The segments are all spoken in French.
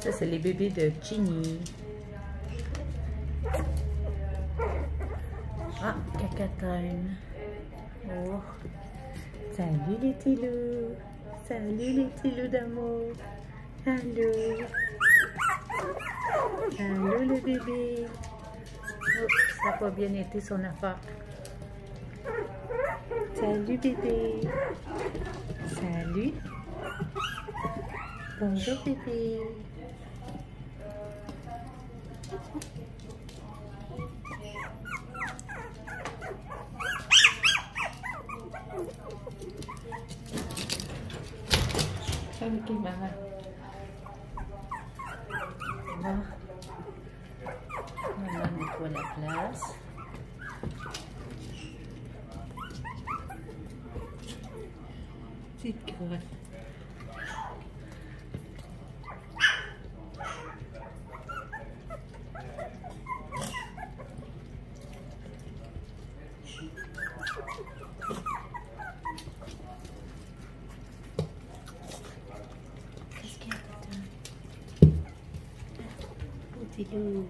Ça, c'est les bébés de Ginny. Ah, caca time. Oh. Salut les petits loups. Salut les petits loups d'amour. Allô. Allô le bébé. Oh, ça n'a pas bien été son affaire. Salut bébé. Salut. Bonjour bébé. Ok, maman. Maman. Maman nettoie la place. God. Just get done. What do you?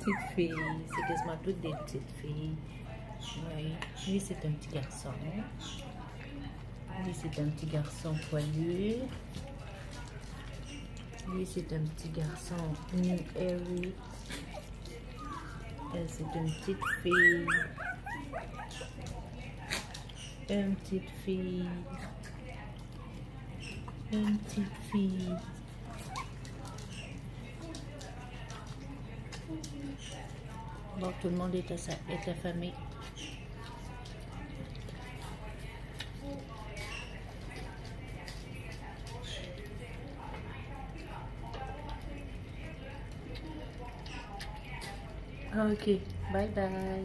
Petite fille, c'est quasiment toutes des petites filles. Oui, lui c'est un petit garçon. Lui c'est un petit garçon poilu. Lui c'est un petit garçon New Harry. Elle c'est une petite fille. Une petite fille. Une petite fille. Bon, tout le monde est, sa, est affamé. Ok, bye bye.